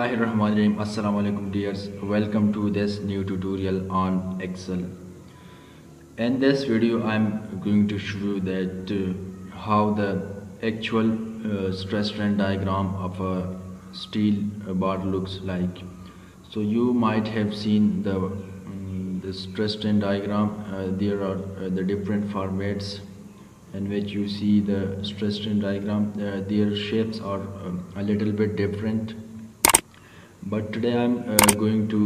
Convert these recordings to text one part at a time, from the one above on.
Alaikum dears. Welcome to this new tutorial on Excel. In this video I'm going to show you that uh, how the actual uh, stress strain diagram of a steel bar looks like. So you might have seen the, um, the stress strain diagram. Uh, there are uh, the different formats in which you see the stress strain diagram. Uh, their shapes are um, a little bit different but today I'm uh, going to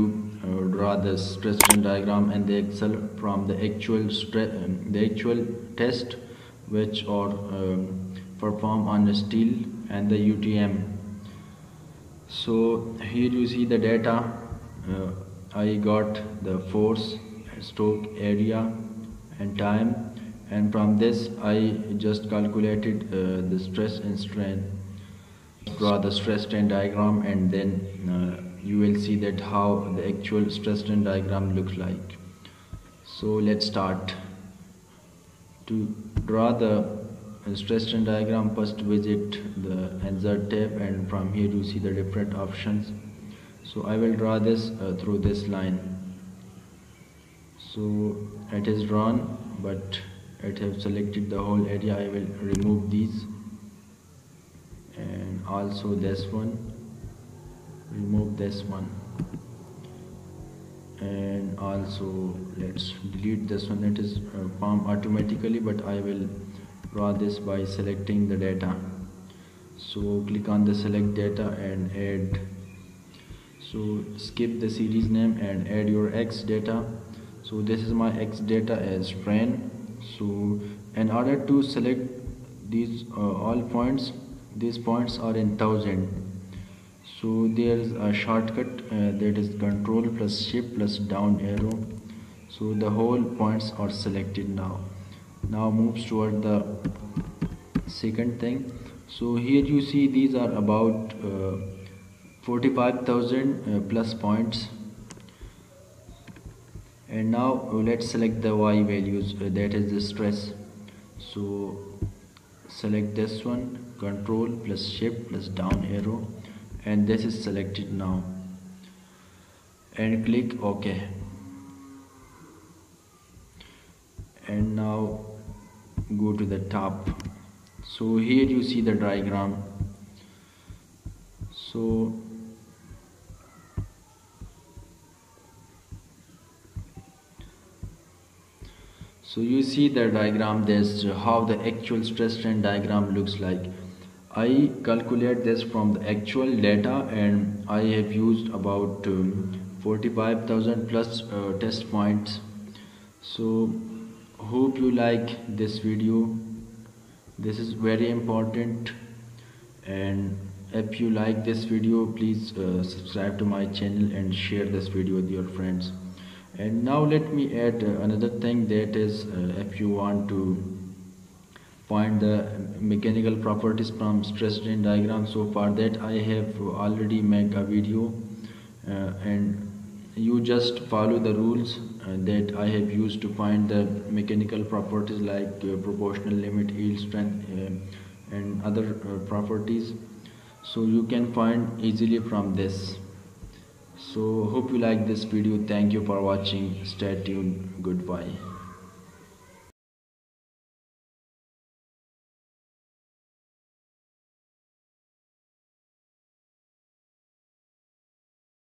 uh, draw the stress strain diagram and the Excel from the actual um, the actual test which are um, performed on the steel and the UTM so here you see the data. Uh, I got the force stroke area and time. And from this I just calculated uh, the stress and strain draw the stress strain diagram and then uh, you will see that how the actual stress strain diagram looks like. So let's start. To draw the stress strain diagram first visit the insert tab and from here you see the different options. So I will draw this uh, through this line. So it is drawn but it have selected the whole area. I will remove these also this one. Remove this one. And also let's delete this one. It is uh, formed automatically but I will draw this by selecting the data. So click on the select data and add. So skip the series name and add your X data. So this is my X data as friend. So in order to select these uh, all points these points are in thousand. So there is a shortcut uh, that is control plus shift plus down arrow. So the whole points are selected now. Now moves toward the second thing. So here you see these are about uh, 45,000 uh, plus points. And now let's select the y values uh, that is the stress. So select this one control plus shift plus down arrow and this is selected now. And click ok. And now go to the top. So here you see the diagram. So so you see the diagram this how the actual stress strain diagram looks like. I calculate this from the actual data and I have used about um, 45,000 plus uh, test points. So hope you like this video. This is very important. And if you like this video please uh, subscribe to my channel and share this video with your friends and now let me add uh, another thing that is uh, if you want to find the mechanical properties from stress strain diagram so for that I have already made a video uh, and you just follow the rules uh, that I have used to find the mechanical properties like uh, proportional limit yield strength uh, and other properties. So you can find easily from this so hope you like this video. Thank you for watching. Stay tuned. Goodbye